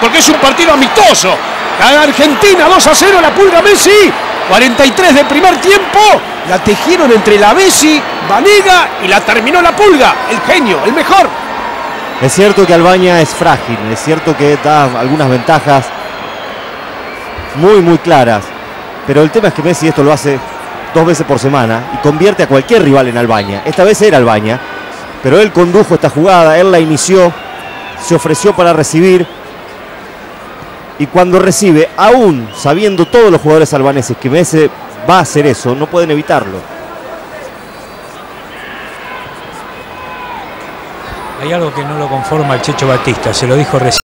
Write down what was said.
porque es un partido amistoso. Gana Argentina 2 a 0 la pulga Messi. 43 del primer tiempo. La tejieron entre la Messi, Vanega y la terminó la pulga. El genio, el mejor. Es cierto que Albania es frágil, es cierto que da algunas ventajas muy, muy claras. Pero el tema es que Messi esto lo hace dos veces por semana y convierte a cualquier rival en Albania. Esta vez era Albania, pero él condujo esta jugada, él la inició, se ofreció para recibir. Y cuando recibe, aún sabiendo todos los jugadores albaneses que Messi va a hacer eso, no pueden evitarlo. Hay algo que no lo conforma el Checho Batista, se lo dijo recién.